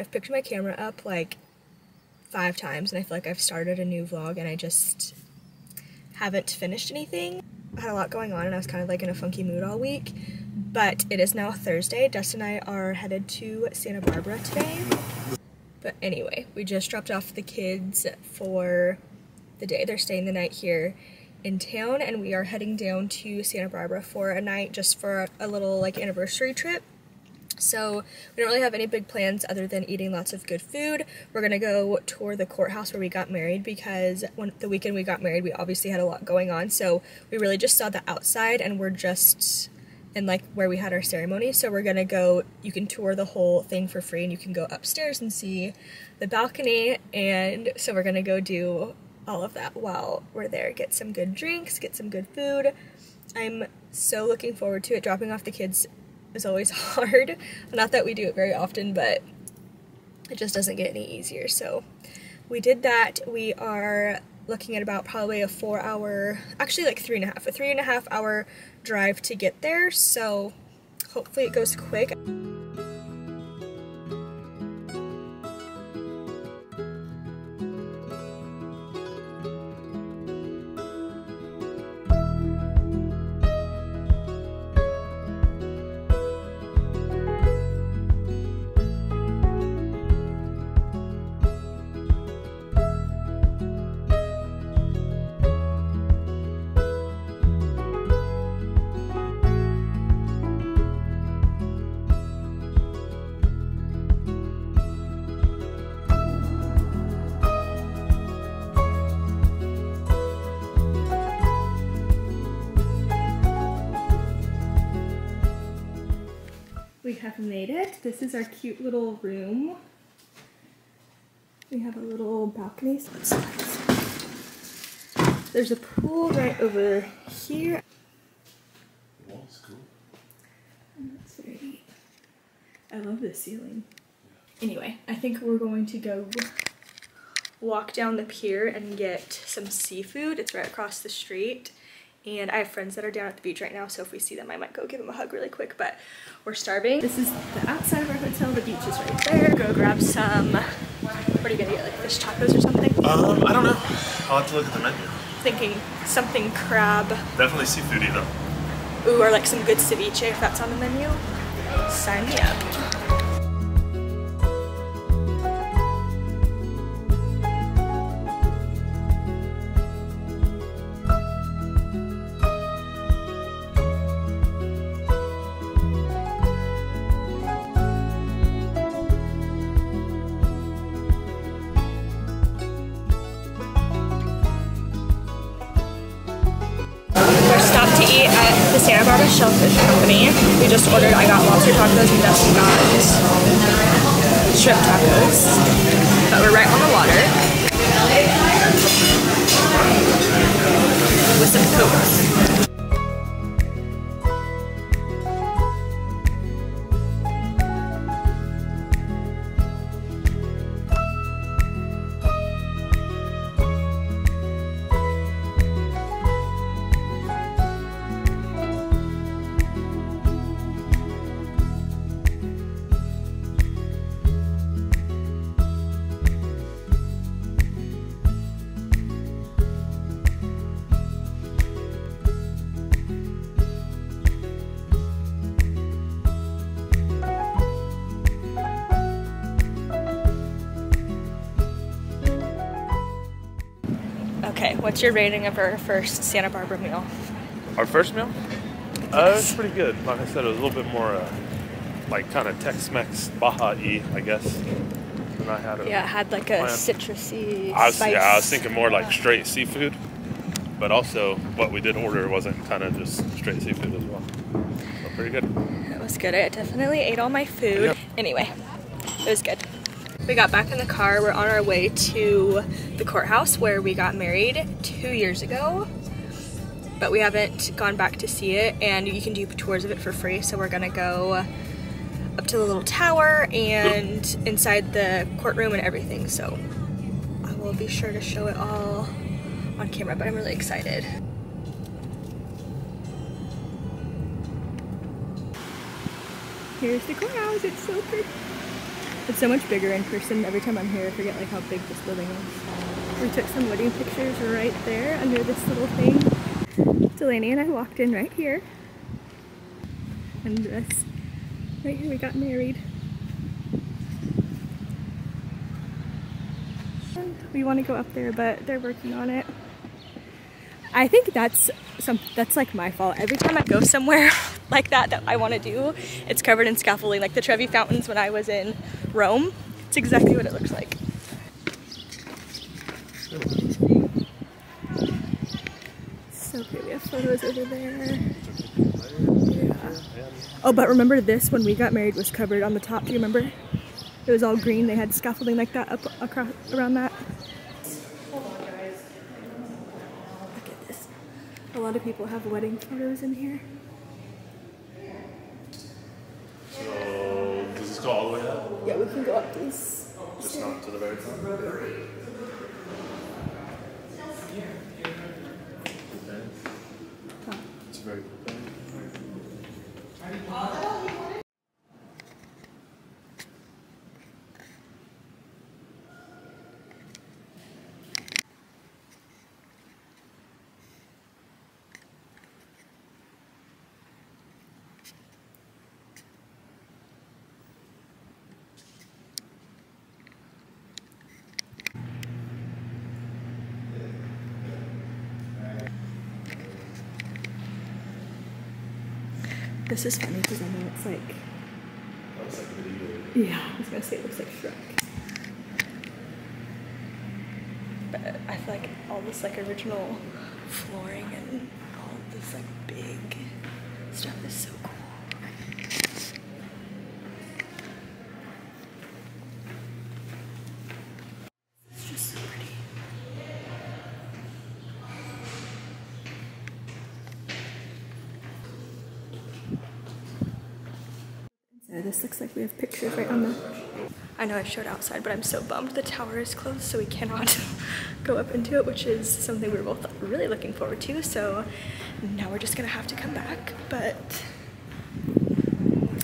I've picked my camera up like five times and I feel like I've started a new vlog and I just haven't finished anything. I had a lot going on and I was kind of like in a funky mood all week. But it is now Thursday. Dustin and I are headed to Santa Barbara today. But anyway, we just dropped off the kids for the day. They're staying the night here in town and we are heading down to Santa Barbara for a night just for a little like anniversary trip. So we don't really have any big plans other than eating lots of good food. We're gonna go tour the courthouse where we got married because when the weekend we got married, we obviously had a lot going on. So we really just saw the outside and we're just in like where we had our ceremony. So we're gonna go, you can tour the whole thing for free and you can go upstairs and see the balcony. And so we're gonna go do all of that while we're there. Get some good drinks, get some good food. I'm so looking forward to it. Dropping off the kids is always hard. Not that we do it very often, but it just doesn't get any easier. So we did that. We are looking at about probably a four hour, actually like three and a half, a three and a half hour drive to get there. So hopefully it goes quick. Have made it. This is our cute little room. We have a little balcony. So it's nice. There's a pool right over here. Wall's cool. And that's very neat. I love this ceiling. Anyway, I think we're going to go walk down the pier and get some seafood. It's right across the street. And I have friends that are down at the beach right now, so if we see them, I might go give them a hug really quick, but we're starving. This is the outside of our hotel. The beach is right there. Go grab some, what are you gonna get, like fish tacos or something? Um, I don't know. I'll have to look at the menu. Thinking something crab, Definitely seafoody though. ooh, or like some good ceviche if that's on the menu. Sign me up. At the Santa Barbara Shellfish Company. We just ordered, I got lobster tacos and Dustin got shrimp tacos. But we're right on the water. With some cokes. Okay, what's your rating of our first Santa Barbara meal? Our first meal? Uh, it's pretty good. Like I said, it was a little bit more, uh, like kind of Tex-Mex Baja-y, I guess, than I had. it Yeah, it had like a citrusy I was, spice. yeah, I was thinking more like straight seafood, but also what we did order wasn't kind of just straight seafood as well. So pretty good. It was good. I definitely ate all my food. Yep. Anyway, it was good. We got back in the car. We're on our way to the courthouse where we got married two years ago. But we haven't gone back to see it, and you can do tours of it for free. So we're gonna go up to the little tower and inside the courtroom and everything. So I will be sure to show it all on camera, but I'm really excited. Here's the courthouse. It's so pretty. It's so much bigger in person. Every time I'm here, I forget like how big this building is. We took some wedding pictures right there under this little thing. Delaney and I walked in right here. And this, right here, we got married. We want to go up there, but they're working on it. I think that's some that's like my fault. Every time I go somewhere like that that I want to do, it's covered in scaffolding. Like the Trevi Fountains when I was in Rome, it's exactly what it looks like. So pretty. We have photos over there. Yeah. Oh, but remember this when we got married was covered on the top. Do you remember? It was all green. They had scaffolding like that up across around that. Look at this. A lot of people have wedding photos in here. This go all the way up? Yeah, we can go up these. Just not to the very top? It's very This is funny because I know it's like. Yeah, I was gonna say it looks like Shrek. But I feel like all this like original flooring and all this like big stuff is so cool. This looks like we have pictures right on the. I know I showed outside, but I'm so bummed the tower is closed, so we cannot go up into it, which is something we are both really looking forward to. So now we're just gonna have to come back, but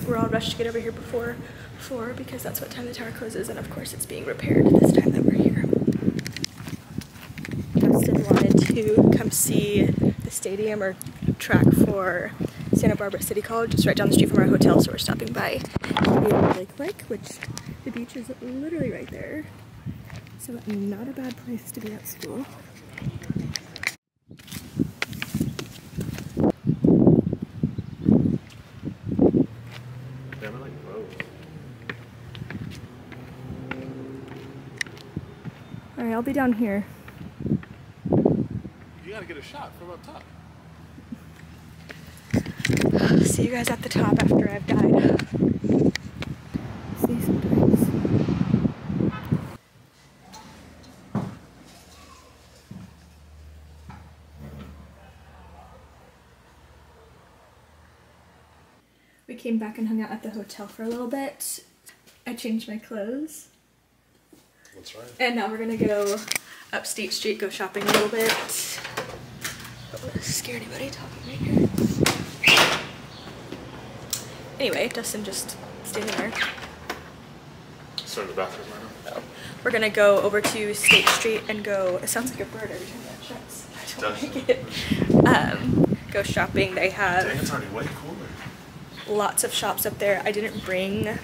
we're all rushed to get over here before four because that's what time the tower closes, and of course it's being repaired this time that we're here. Dustin wanted to come see the stadium or track for Santa Barbara City College, just right down the street from our hotel, so we're stopping by Lake Lake, which the beach is literally right there. So not a bad place to be at school. Damn, I like both. Alright, I'll be down here. You gotta get a shot from up top. See you guys at the top after I've died. See sometimes. We came back and hung out at the hotel for a little bit. I changed my clothes. That's right. And now we're gonna go up State Street, go shopping a little bit. Don't want to scare anybody talking right here. Anyway, Dustin just standing there. Start in the bathroom right now. So we're gonna go over to State Street and go. It sounds like a bird every time that shuts. I don't like it. Um, go shopping. They have Dang, it's already way cooler. lots of shops up there. I didn't bring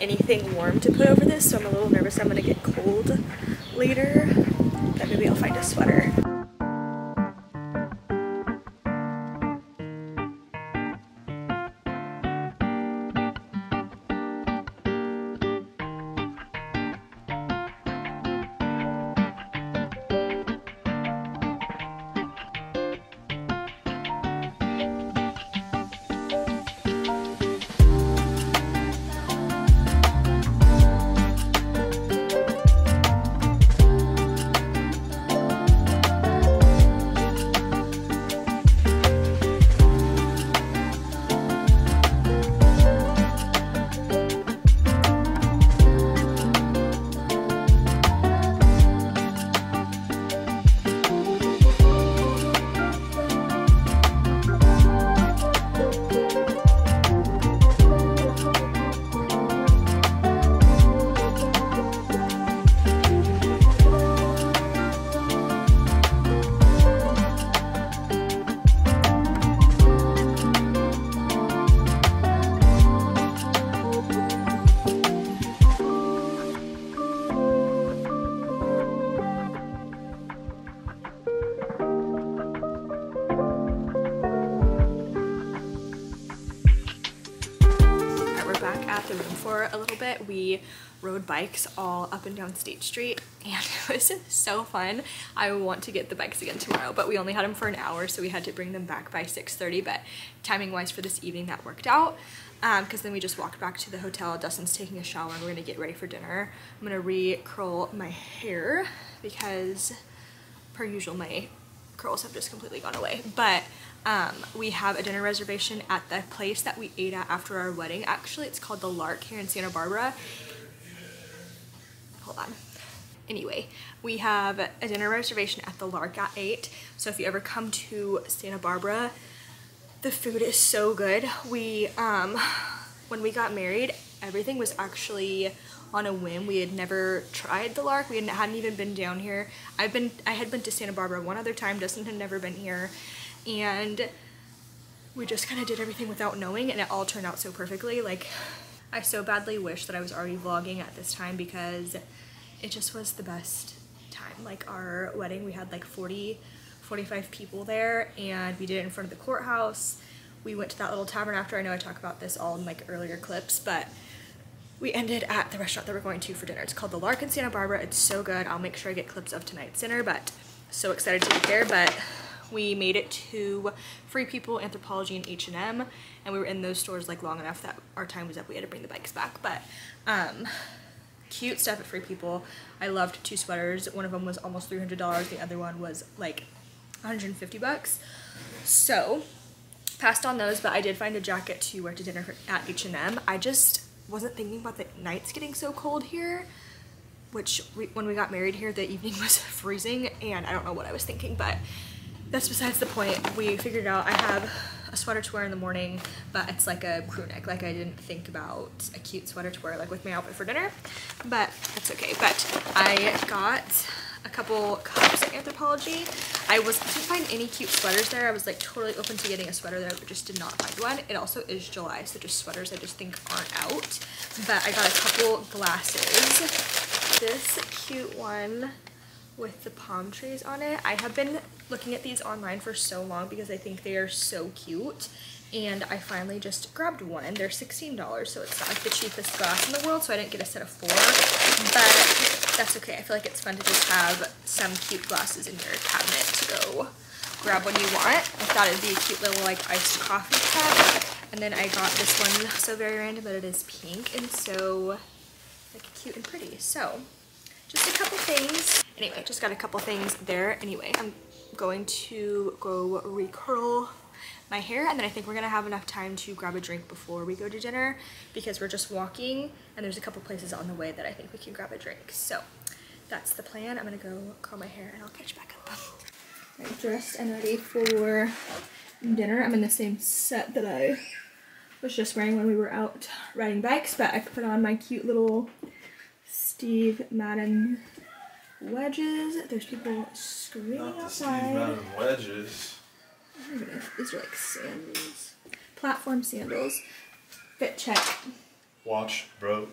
anything warm to put over this, so I'm a little nervous I'm gonna get cold later. But maybe I'll find a sweater. Bikes all up and down State Street and it was so fun. I want to get the bikes again tomorrow, but we only had them for an hour, so we had to bring them back by 6.30, but timing wise for this evening that worked out because um, then we just walked back to the hotel. Dustin's taking a shower and we're gonna get ready for dinner. I'm gonna re-curl my hair because per usual my curls have just completely gone away. But um, we have a dinner reservation at the place that we ate at after our wedding. Actually, it's called The Lark here in Santa Barbara. Hold on. Anyway, we have a dinner reservation at The Lark at 8. So if you ever come to Santa Barbara, the food is so good. We, um, when we got married, everything was actually on a whim. We had never tried the Lark. We hadn't even been down here. I've been, I had been to Santa Barbara one other time. Dustin had never been here. And we just kind of did everything without knowing and it all turned out so perfectly. Like, I so badly wish that I was already vlogging at this time because it just was the best time. Like our wedding, we had like 40 45 people there and we did it in front of the courthouse. We went to that little tavern after. I know I talk about this all in like earlier clips, but we ended at the restaurant that we're going to for dinner. It's called The Lark in Santa Barbara. It's so good. I'll make sure I get clips of tonight's dinner, but so excited to get there. But we made it to Free People, Anthropologie, and H&M, and we were in those stores like long enough that our time was up. We had to bring the bikes back, but um, cute stuff at Free People. I loved two sweaters. One of them was almost $300. The other one was like 150 bucks. So passed on those, but I did find a jacket to wear to dinner at H&M. I just wasn't thinking about the nights getting so cold here, which we, when we got married here, the evening was freezing and I don't know what I was thinking, but that's besides the point. We figured out I have a sweater to wear in the morning, but it's like a crew neck. Like I didn't think about a cute sweater to wear like with my outfit for dinner, but that's okay. But I got a couple cups at Anthropologie. I was didn't find any cute sweaters there. I was like totally open to getting a sweater there, but just did not find one. It also is July, so just sweaters I just think aren't out. But I got a couple glasses. This cute one with the palm trees on it. I have been looking at these online for so long because I think they are so cute and I finally just grabbed one. They're $16, so it's not like the cheapest glass in the world, so I didn't get a set of four, but that's okay. I feel like it's fun to just have some cute glasses in your cabinet to go grab when you want. I thought it'd be a cute little like iced coffee cup, and then I got this one, so very random, but it is pink, and so like cute and pretty. So just a couple things. Anyway, just got a couple things there. Anyway, I'm going to go recurl my hair and then I think we're gonna have enough time to grab a drink before we go to dinner because we're just walking and there's a couple places on the way that I think we can grab a drink. So that's the plan. I'm gonna go curl my hair and I'll catch back up. I'm dressed and ready for dinner. I'm in the same set that I was just wearing when we were out riding bikes, but I put on my cute little Steve Madden wedges. There's people screaming Not outside. Madden wedges. These are like sandals. Platform sandals. Fit check. Watch broke.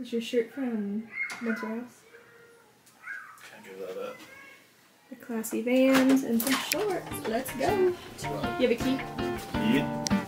Is your shirt from Warehouse? Can't give that up. The classy Vans and some shorts. Let's go. You have a key? Yeah.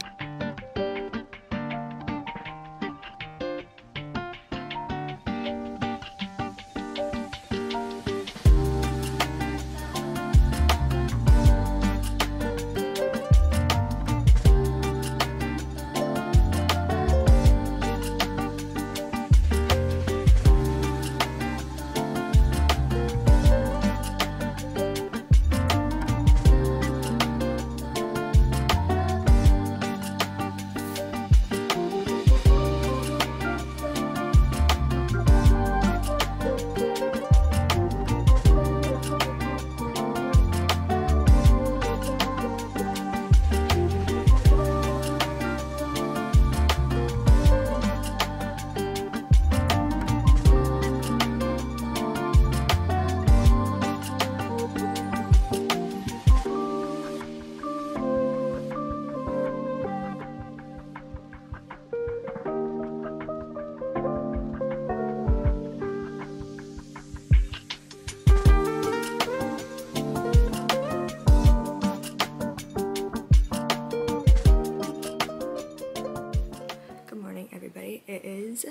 Is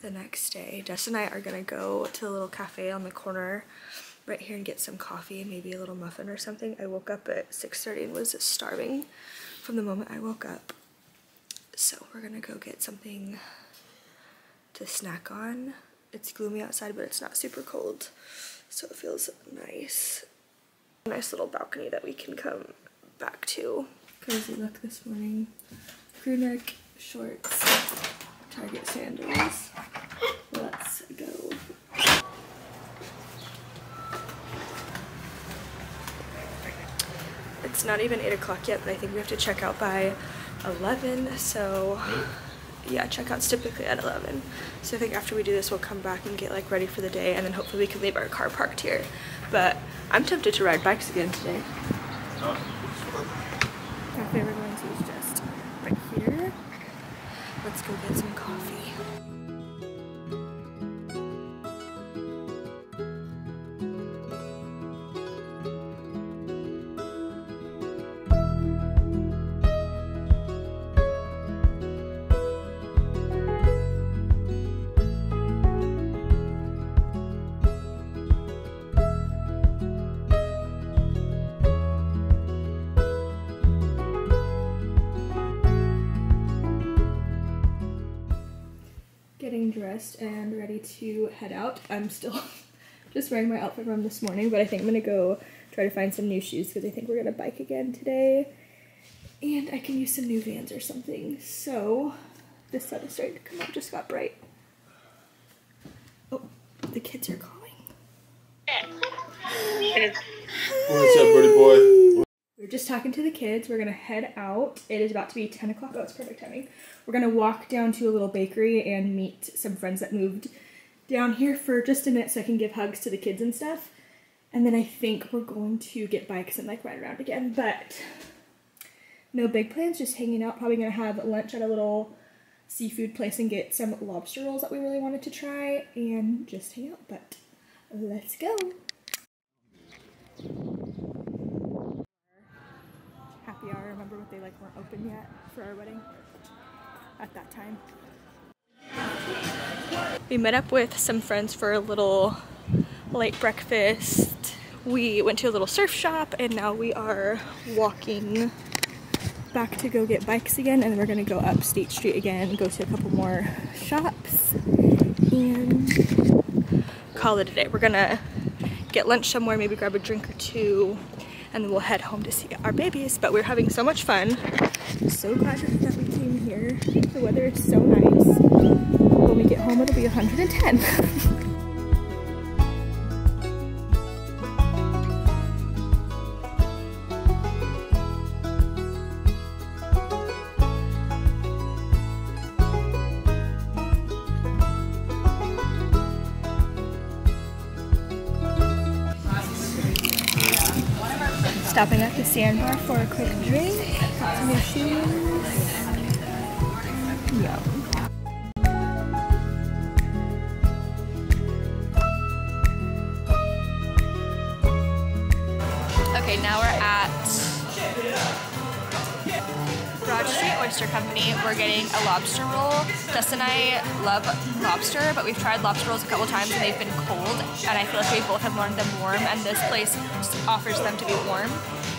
the next day. Dustin and I are gonna go to the little cafe on the corner right here and get some coffee and maybe a little muffin or something. I woke up at 6.30 and was starving from the moment I woke up. So we're gonna go get something to snack on. It's gloomy outside, but it's not super cold, so it feels nice. A nice little balcony that we can come back to. Cozy look this morning. Crew neck, shorts, Target sandals. Let's go. It's not even 8 o'clock yet, but I think we have to check out by 11, so yeah, checkout's typically at 11. So I think after we do this, we'll come back and get like ready for the day, and then hopefully we can leave our car parked here. But I'm tempted to ride bikes again today. Dressed and ready to head out. I'm still just wearing my outfit from this morning, but I think I'm gonna go try to find some new shoes because I think we're gonna bike again today. And I can use some new vans or something. So this sun is starting to come out, just got bright. Oh, the kids are calling. What's up, pretty boy? We're just talking to the kids. We're gonna head out. It is about to be 10 o'clock. Oh, it's perfect timing. We're gonna walk down to a little bakery and meet some friends that moved down here for just a minute so I can give hugs to the kids and stuff. And then I think we're going to get bikes and like ride around again. But no big plans, just hanging out. Probably gonna have lunch at a little seafood place and get some lobster rolls that we really wanted to try and just hang out. But let's go. happy hour. Remember what they like weren't open yet for our wedding at that time. We met up with some friends for a little late breakfast. We went to a little surf shop and now we are walking back to go get bikes again and then we're gonna go up State Street again, go to a couple more shops and call it a day. We're gonna get lunch somewhere, maybe grab a drink or two and then we'll head home to see our babies. But we're having so much fun. so glad we came here. The weather is so nice. When we get home, it'll be 110. Stopping at the sandbar for a quick drink. Got some new shoes. Oyster Company. We're getting a lobster roll. Dustin and I love lobster, but we've tried lobster rolls a couple times and they've been cold, and I feel like we both have wanted them warm, and this place offers them to be warm.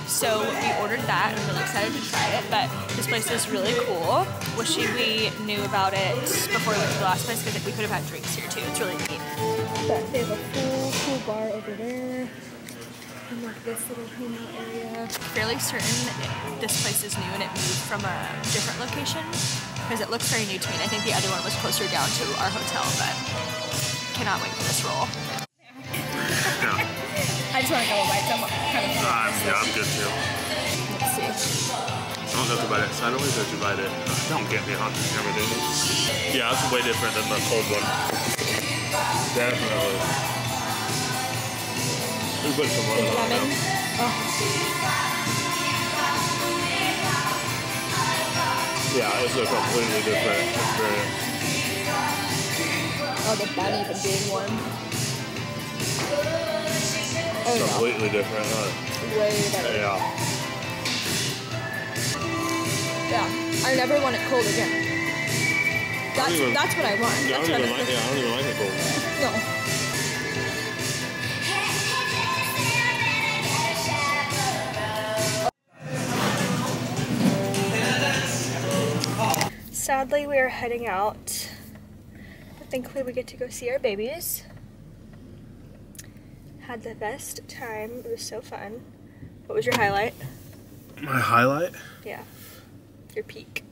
So we ordered that. I'm really excited to try it, but this place is really cool. Wish we knew about it before we went to the last place because we could have had drinks here too. It's really neat. But they have a cool, cool bar over there. And like this little hangout area. Fairly certain this place is new and it moved from a different location because it looks very new to me. And I think the other one was closer down to our hotel, but cannot wait for this roll. Yeah. I just want to go bite some kind of Um, yeah, I'm good too. Let's see. I don't know if you bite it sideways or if you bite it. Don't get me on camera, dude. Yeah, it's way different than the cold one. Definitely. We put some lemon on Oh, Yeah, it's a completely different experience. oh, the bun even being warm. Oh no, Completely different, huh? way better. Yeah. Yeah, I never want it cold again. That's even- that's what I want. I That's don't what even like. Yeah, I don't even like the gold. No. Sadly, we are heading out. But thankfully, we get to go see our babies. Had the best time. It was so fun. What was your highlight? My highlight. Yeah. Your peak.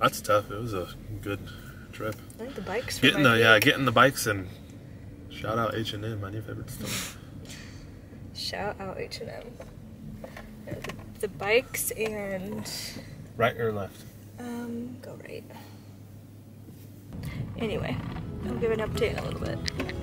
That's tough. It was a good trip. I think the bikes were Getting the yeah, getting the bikes and shout out H and M, my new favorite store. Shout out H&M. The, the bikes and Right or left? Um go right. Anyway, I'll give an update in a little bit.